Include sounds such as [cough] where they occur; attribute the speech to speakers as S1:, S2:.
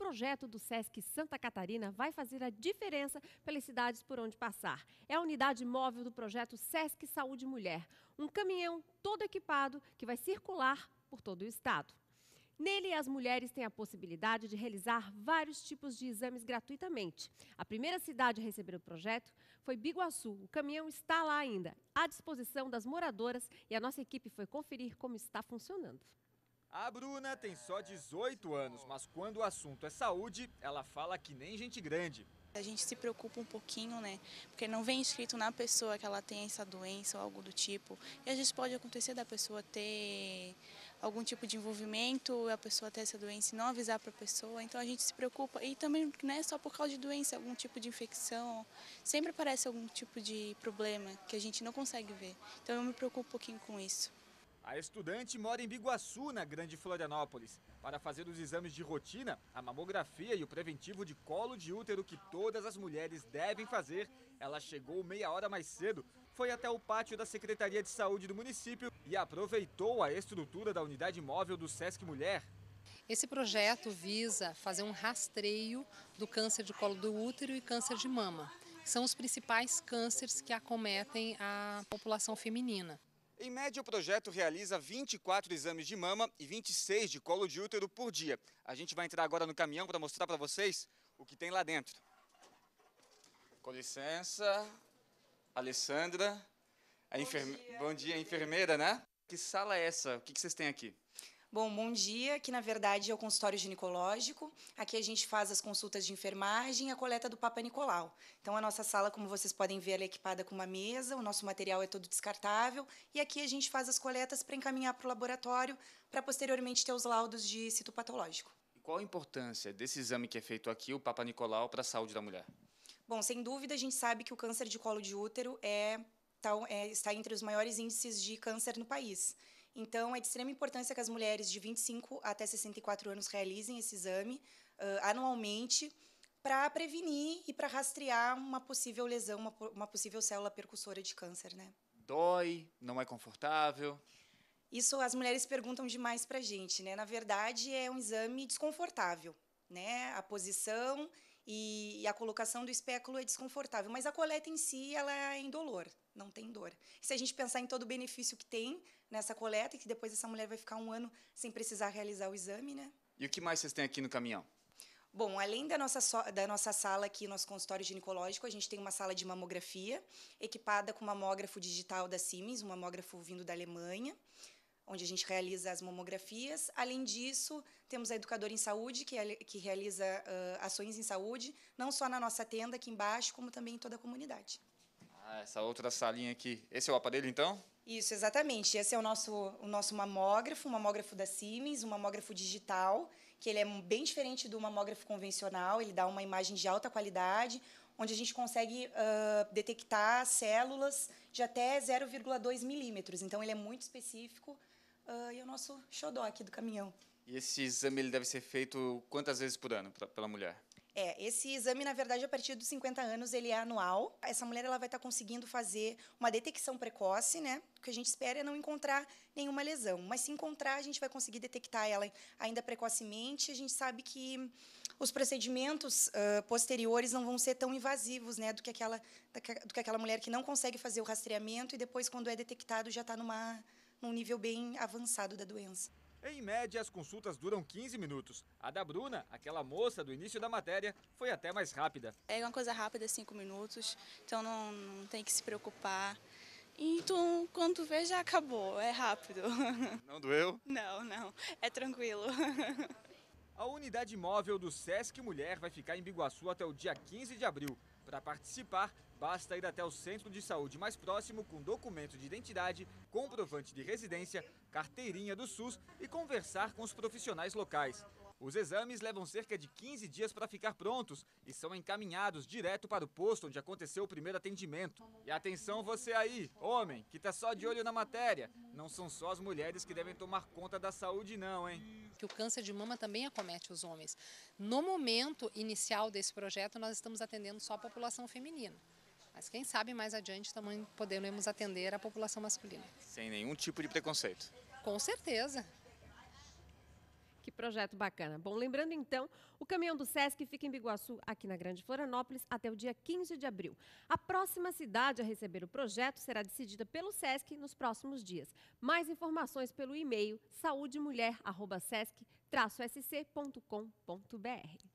S1: projeto do SESC Santa Catarina vai fazer a diferença pelas cidades por onde passar. É a unidade móvel do projeto SESC Saúde Mulher, um caminhão todo equipado que vai circular por todo o estado. Nele, as mulheres têm a possibilidade de realizar vários tipos de exames gratuitamente. A primeira cidade a receber o projeto foi Biguaçu. O caminhão está lá ainda, à disposição das moradoras, e a nossa equipe foi conferir como está funcionando.
S2: A Bruna tem só 18 anos, mas quando o assunto é saúde, ela fala que nem gente grande.
S3: A gente se preocupa um pouquinho, né? Porque não vem escrito na pessoa que ela tem essa doença ou algo do tipo. E às vezes pode acontecer da pessoa ter algum tipo de envolvimento, a pessoa ter essa doença e não avisar para a pessoa. Então a gente se preocupa. E também não é só por causa de doença, algum tipo de infecção. Sempre aparece algum tipo de problema que a gente não consegue ver. Então eu me preocupo um pouquinho com isso.
S2: A estudante mora em Biguaçu, na Grande Florianópolis. Para fazer os exames de rotina, a mamografia e o preventivo de colo de útero que todas as mulheres devem fazer, ela chegou meia hora mais cedo, foi até o pátio da Secretaria de Saúde do município e aproveitou a estrutura da unidade móvel do Sesc Mulher.
S4: Esse projeto visa fazer um rastreio do câncer de colo do útero e câncer de mama. São os principais cânceres que acometem a população feminina.
S2: Em média, o projeto realiza 24 exames de mama e 26 de colo de útero por dia. A gente vai entrar agora no caminhão para mostrar para vocês o que tem lá dentro. Com licença, Alessandra. Bom, enferme... dia. Bom dia, enfermeira, né? Que sala é essa? O que vocês têm aqui?
S5: Bom, bom dia. Aqui, na verdade, é o consultório ginecológico. Aqui a gente faz as consultas de enfermagem e a coleta do Papa Nicolau. Então, a nossa sala, como vocês podem ver, é equipada com uma mesa, o nosso material é todo descartável. E aqui a gente faz as coletas para encaminhar para o laboratório, para posteriormente ter os laudos de citopatológico.
S2: Qual a importância desse exame que é feito aqui, o Papa Nicolau, para a saúde da mulher?
S5: Bom, sem dúvida, a gente sabe que o câncer de colo de útero é, tá, é está entre os maiores índices de câncer no país. Então, é de extrema importância que as mulheres de 25 até 64 anos realizem esse exame uh, anualmente para prevenir e para rastrear uma possível lesão, uma, uma possível célula percussora de câncer, né?
S2: Dói? Não é confortável?
S5: Isso as mulheres perguntam demais para a gente, né? Na verdade, é um exame desconfortável, né? A posição e, a colocação do espéculo é desconfortável, mas a coleta em si ela é indolor, não tem dor. E se a gente pensar em todo o benefício que tem nessa coleta, que depois essa mulher vai ficar um ano sem precisar realizar o exame, né?
S2: E o que mais vocês têm aqui no caminhão?
S5: Bom, além da nossa, so, da nossa sala aqui, nosso consultório ginecológico, a gente tem uma sala de mamografia, equipada com mamógrafo digital da Siemens, um mamógrafo vindo da Alemanha onde a gente realiza as mamografias. Além disso, temos a Educadora em Saúde, que, é, que realiza uh, ações em saúde, não só na nossa tenda aqui embaixo, como também em toda a comunidade.
S2: Ah, essa outra salinha aqui. Esse é o aparelho, então?
S5: Isso, exatamente. Esse é o nosso, o nosso mamógrafo, um mamógrafo da Siemens, um mamógrafo digital, que ele é bem diferente do mamógrafo convencional, ele dá uma imagem de alta qualidade, onde a gente consegue uh, detectar células de até 0,2 milímetros. Então, ele é muito específico uh, e o nosso xodó aqui do caminhão.
S2: E esse exame ele deve ser feito quantas vezes por ano pra, pela mulher?
S5: É, esse exame, na verdade, a partir dos 50 anos, ele é anual. Essa mulher ela vai estar conseguindo fazer uma detecção precoce, né? O que a gente espera é não encontrar nenhuma lesão. Mas se encontrar, a gente vai conseguir detectar ela ainda precocemente. A gente sabe que os procedimentos uh, posteriores não vão ser tão invasivos, né? Do que, aquela, do que aquela mulher que não consegue fazer o rastreamento e depois, quando é detectado, já está numa num nível bem avançado da doença.
S2: Em média, as consultas duram 15 minutos. A da Bruna, aquela moça do início da matéria, foi até mais rápida.
S3: É uma coisa rápida, 5 minutos, então não, não, tem que se preocupar. E tu, quando tu vê, já acabou, é rápido. [laughs]
S2: Não doeu?
S3: Não, não, é tranquilo. [laughs]
S2: A unidade móvel do Sesc Mulher vai ficar em Biguaçu até o dia 15 de abril. Para participar, basta ir até o centro de saúde mais próximo com documento de identidade, comprovante de residência, carteirinha do SUS e conversar com os profissionais locais. Os exames levam cerca de 15 dias para ficar prontos e são encaminhados direto para o posto onde aconteceu o primeiro atendimento. E atenção você aí, homem, que está só de olho na matéria. Não são só as mulheres que devem tomar conta da saúde não, hein?
S4: Que o câncer de mama também acomete os homens. No momento inicial desse projeto, nós estamos atendendo só a população feminina. Mas quem sabe mais adiante também podemos atender a população masculina.
S2: Sem nenhum tipo de preconceito.
S4: Com certeza.
S1: Que projeto bacana. Bom, lembrando então, o caminhão do Sesc fica em Biguaçu, aqui na Grande Florianópolis, até o dia 15 de abril. A próxima cidade a receber o projeto será decidida pelo Sesc nos próximos dias. Mais informações pelo e-mail saudemulher.sesc-sc.com.br.